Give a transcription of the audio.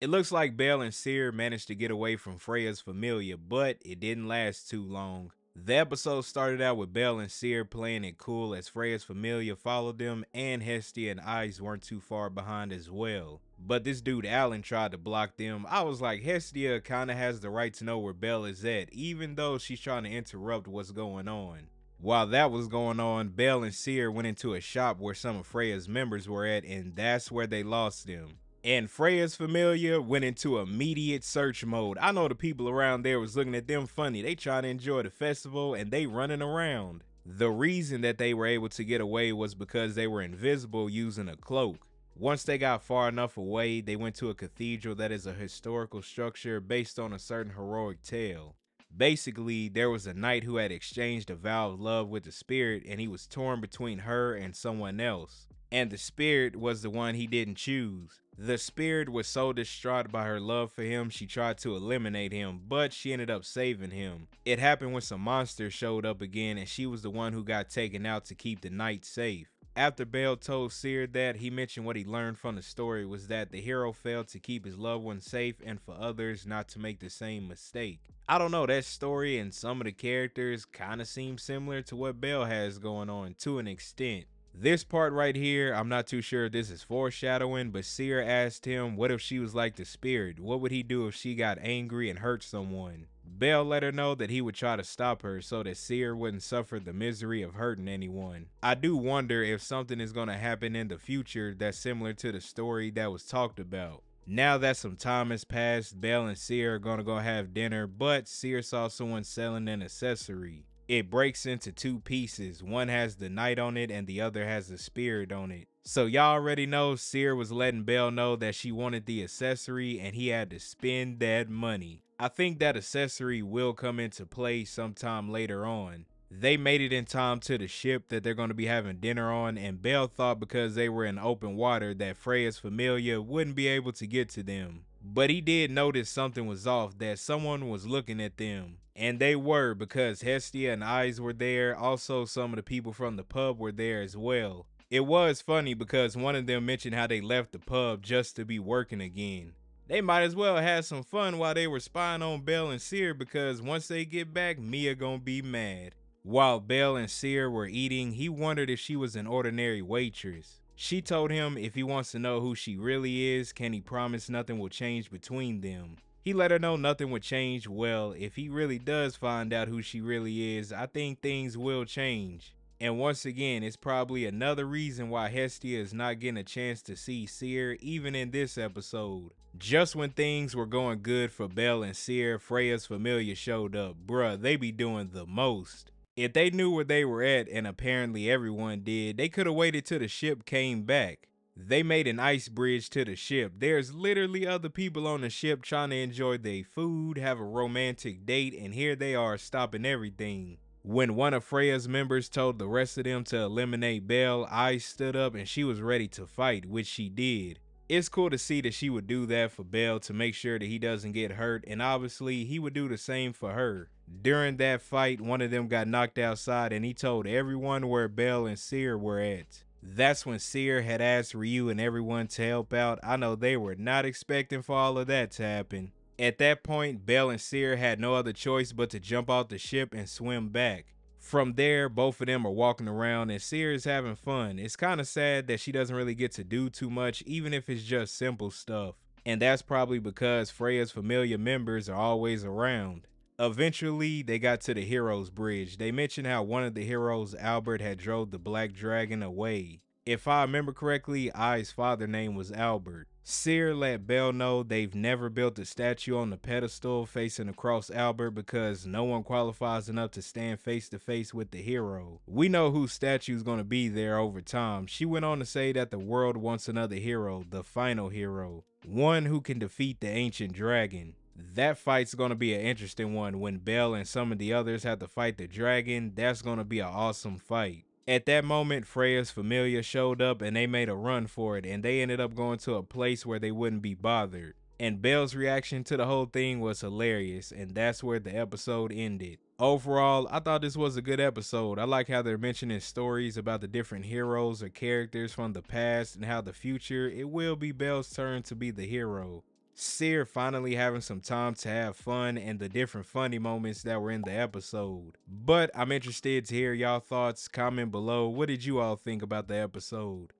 It looks like Bell and Syr managed to get away from Freya's Familia, but it didn't last too long. The episode started out with Bell and Syr playing it cool as Freya's Familia followed them and Hestia and Aiz weren't too far behind as well. But this dude Allen tried to block them. I was like, Hestia kinda has the right to know where Bell is at, even though she's trying to interrupt what's going on. While that was going on, Bell and Syr went into a shop where some of Freya's members were at, and that's where they lost them and Freya's Familia went into immediate search mode. I know the people around there was looking at them funny. They trying to enjoy the festival and they running around. The reason that they were able to get away was because they were invisible using a cloak. Once they got far enough away, they went to a cathedral that is a historical structure based on a certain heroic tale. Basically, there was a knight who had exchanged a vow of love with the spirit and he was torn between her and someone else. And the spirit was the one he didn't choose. The spirit was so distraught by her love for him, she tried to eliminate him, but she ended up saving him. It happened when some monsters showed up again, and she was the one who got taken out to keep the knight safe. After Bell told Syr that, he mentioned what he learned from the story was that the hero failed to keep his loved ones safe and for others not to make the same mistake. I don't know, that story and some of the characters kind of seem similar to what Bell has going on to an extent. This part right here, I'm not too sure if this is foreshadowing, but Syr asked him, what if she was like the spirit? What would he do if she got angry and hurt someone? Bell let her know that he would try to stop her so that Syr wouldn't suffer the misery of hurting anyone. I do wonder if something is going to happen in the future that's similar to the story that was talked about. Now that some time has passed, Bell and Syr are to go have dinner, but Syr saw someone selling an accessory it breaks into two pieces. One has the knight on it and the other has the spirit on it. So y'all already know Syr was letting Bell know that she wanted the accessory and he had to spend that money. I think that accessory will come into play sometime later on. They made it in time to the ship that they're going to be having dinner on and Bell thought because they were in open water that Freya's Familia wouldn't be able to get to them. But he did notice something was off, that someone was looking at them. And they were because Hestia and Aiz were there. Also, some of the people from the pub were there as well. It was funny because one of them mentioned how they left the pub just to be working again. They might as well have some fun while they were spying on Bell and Syr because once they get back, Mia gonna be mad. While Bell and Syr were eating, he wondered if she was an ordinary waitress. She told him if he wants to know who she really is, can he promise nothing will change between them? He let her know nothing would change. Well, if he really does find out who she really is, I think things will change. And once again, it's probably another reason why Hestia is not getting a chance to see Syr even in this episode. Just when things were going good for Bell and Syr, Freya's Familia showed up. Bruh, they be doing the most. If they knew where they were at, and apparently everyone did, they could have waited till the ship came back. They made an ice bridge to the ship. There's literally other people on the ship trying to enjoy their food, have a romantic date, and here they are stopping everything. When one of Freya's members told the rest of them to eliminate Bell, Aiz stood up and she was ready to fight, which she did. It's cool to see that she would do that for Bell to make sure that he doesn't get hurt, and obviously he would do the same for her. During that fight, one of them got knocked outside and he told everyone where Bell and Syr were at. That's when Syr had asked Ryu and everyone to help out. I know they were not expecting for all of that to happen. At that point, Bell and Syr had no other choice but to jump off the ship and swim back. From there, both of them are walking around and Syr is having fun. It's kind of sad that she doesn't really get to do too much, even if it's just simple stuff. And that's probably because Freya's Familia members are always around. Eventually, they got to the Heroes Bridge. They mentioned how one of the heroes, Albert, had drove the Black Dragon away. If I remember correctly, I's father name was Albert. Syr let bell know they've never built a statue on the pedestal facing across Albert because no one qualifies enough to stand face to face with the hero. We know whose statue is going to be there over time. She went on to say that the world wants another hero, the final hero, one who can defeat the ancient dragon. That fight's going to be an interesting one. When Bell and some of the others have to fight the dragon, that's going to be an awesome fight. At that moment, Freya's Familia showed up and they made a run for it, and they ended up going to a place where they wouldn't be bothered. And Bell's reaction to the whole thing was hilarious, and that's where the episode ended. Overall, I thought this was a good episode. I like how they're mentioning stories about the different heroes or characters from the past and how the future, it will be Bell's turn to be the hero. Syr finally having some time to have fun and the different funny moments that were in the episode. But I'm interested to hear y'all thoughts. Comment below. What did you all think about the episode?